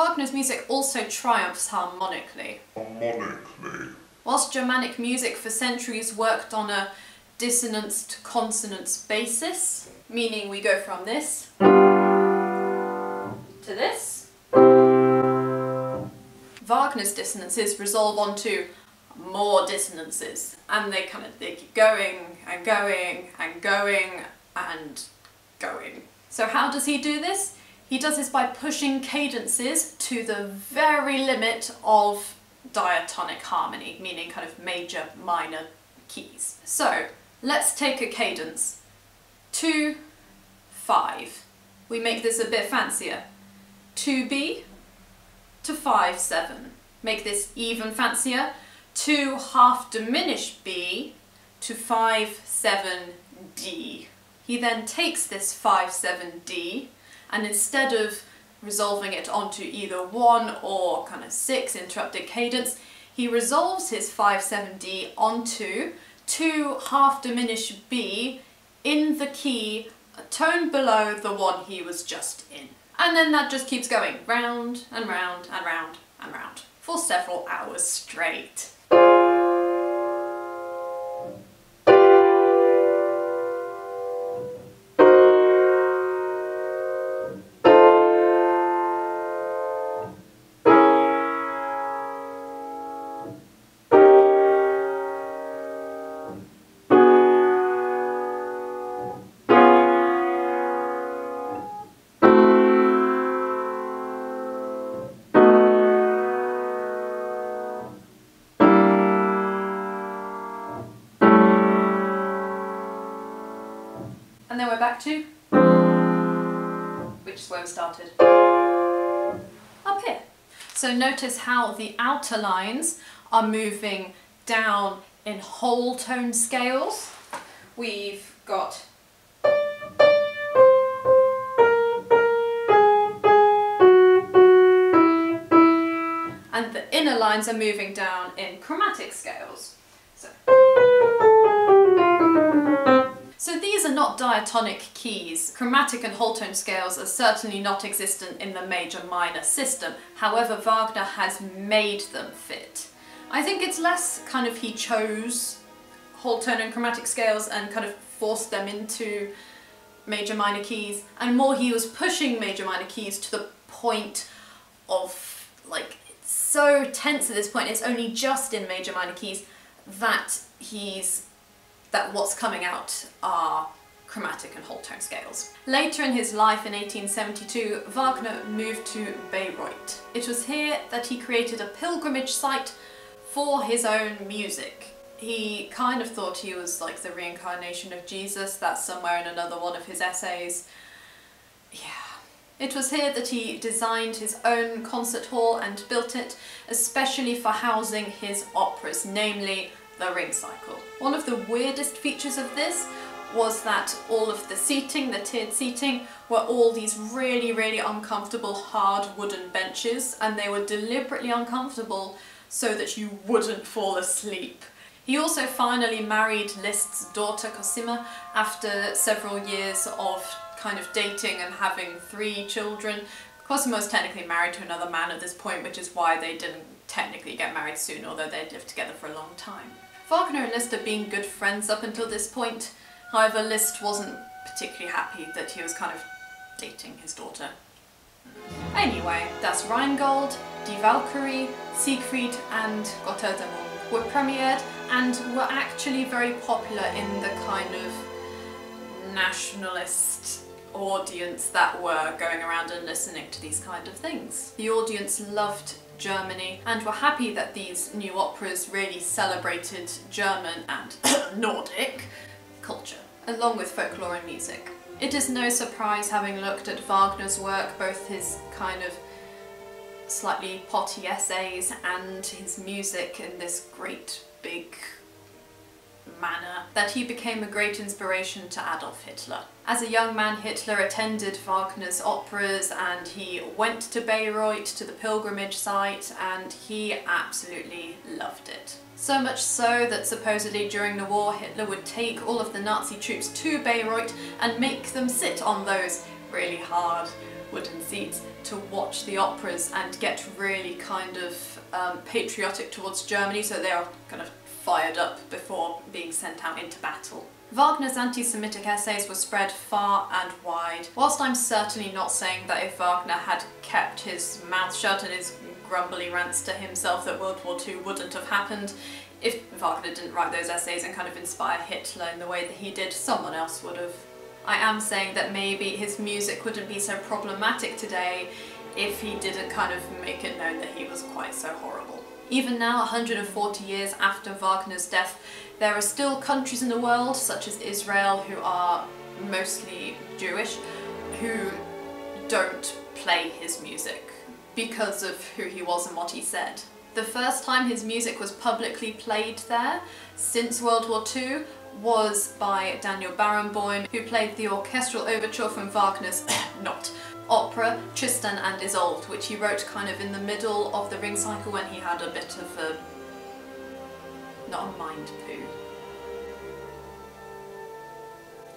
Wagner's music also triumphs harmonically. harmonically, Whilst Germanic music for centuries worked on a dissonance to consonance basis, meaning we go from this to this, Wagner's dissonances resolve onto more dissonances, and they kind of they keep going and going and going and going. So how does he do this? He does this by pushing cadences to the very limit of diatonic harmony, meaning kind of major minor keys. So let's take a cadence. Two, five. We make this a bit fancier. 2B to 5, 7. Make this even fancier. 2 half diminished B to 5, 7, D. He then takes this 5, 7, D and instead of resolving it onto either 1 or kind of 6 interrupted cadence, he resolves his 5, 7, D onto 2 half diminished B in the key a tone below the one he was just in. And then that just keeps going round and round and round and round for several hours straight. Then we're back to which is where we started. Up here. So notice how the outer lines are moving down in whole tone scales. We've got and the inner lines are moving down in chromatic scales. So so these are not diatonic keys. Chromatic and whole tone scales are certainly not existent in the major minor system. However, Wagner has made them fit. I think it's less kind of he chose whole tone and chromatic scales and kind of forced them into major minor keys and more he was pushing major minor keys to the point of like it's so tense at this point it's only just in major minor keys that he's that what's coming out are chromatic and whole tone scales. Later in his life in 1872, Wagner moved to Bayreuth. It was here that he created a pilgrimage site for his own music. He kind of thought he was like the reincarnation of Jesus, that's somewhere in another one of his essays. Yeah. It was here that he designed his own concert hall and built it, especially for housing his operas, namely the ring cycle. One of the weirdest features of this was that all of the seating, the tiered seating, were all these really, really uncomfortable hard wooden benches and they were deliberately uncomfortable so that you wouldn't fall asleep. He also finally married Liszt's daughter Cosima after several years of kind of dating and having three children. Cosima was technically married to another man at this point, which is why they didn't technically get married soon, although they'd lived together for a long time. Wagner and Liszt had been good friends up until this point. However, Liszt wasn't particularly happy that he was kind of dating his daughter. Anyway, Das Rheingold, Die Valkyrie, Siegfried and Götterdämmerung were premiered and were actually very popular in the kind of nationalist audience that were going around and listening to these kind of things. The audience loved Germany and were happy that these new operas really celebrated German and Nordic culture, along with folklore and music. It is no surprise having looked at Wagner's work, both his kind of slightly potty essays and his music in this great big manner that he became a great inspiration to Adolf Hitler. As a young man, Hitler attended Wagner's operas and he went to Bayreuth to the pilgrimage site and he absolutely loved it. So much so that supposedly during the war Hitler would take all of the Nazi troops to Bayreuth and make them sit on those really hard wooden seats to watch the operas and get really kind of um, patriotic towards Germany, so they are kind of fired up before being sent out into battle. Wagner's anti-Semitic essays were spread far and wide. Whilst I'm certainly not saying that if Wagner had kept his mouth shut and his grumbly rants to himself that World War II wouldn't have happened, if Wagner didn't write those essays and kind of inspire Hitler in the way that he did, someone else would have. I am saying that maybe his music wouldn't be so problematic today if he didn't kind of make it known that he was quite so horrible. Even now, 140 years after Wagner's death, there are still countries in the world, such as Israel, who are mostly Jewish, who don't play his music because of who he was and what he said. The first time his music was publicly played there since World War II was by Daniel Barenboim, who played the orchestral overture from Wagner's not Tristan and Isolde, which he wrote kind of in the middle of the Ring Cycle when he had a bit of a not a mind poo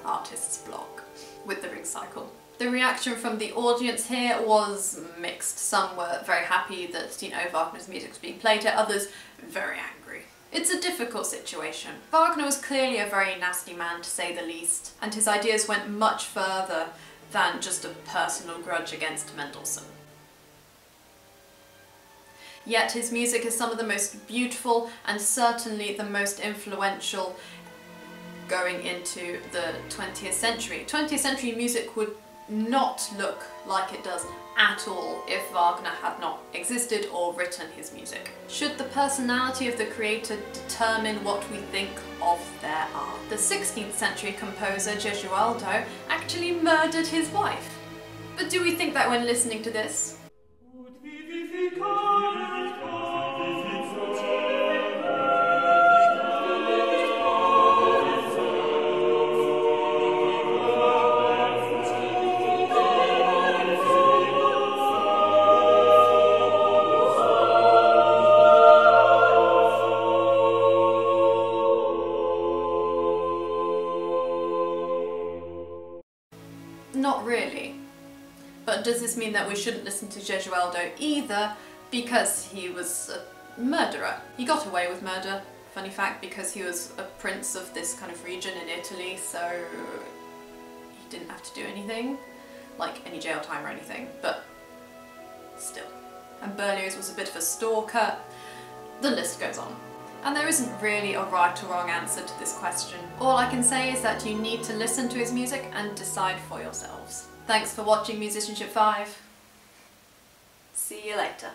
artist's block with the Ring Cycle. The reaction from the audience here was mixed. Some were very happy that, you know, Wagner's music was being played here, others very angry. It's a difficult situation. Wagner was clearly a very nasty man to say the least, and his ideas went much further than just a personal grudge against Mendelssohn. Yet his music is some of the most beautiful and certainly the most influential going into the 20th century. 20th century music would not look like it does at all if Wagner had not existed or written his music. Should the personality of the creator determine what we think of their art? The 16th century composer Gesualdo actually murdered his wife. But do we think that when listening to this? Not really. But does this mean that we shouldn't listen to Gesualdo either because he was a murderer? He got away with murder, funny fact, because he was a prince of this kind of region in Italy, so he didn't have to do anything, like any jail time or anything, but still. And Berlioz was a bit of a stalker. The list goes on. And there isn't really a right or wrong answer to this question. All I can say is that you need to listen to his music and decide for yourselves. Thanks for watching Musicianship 5. See you later.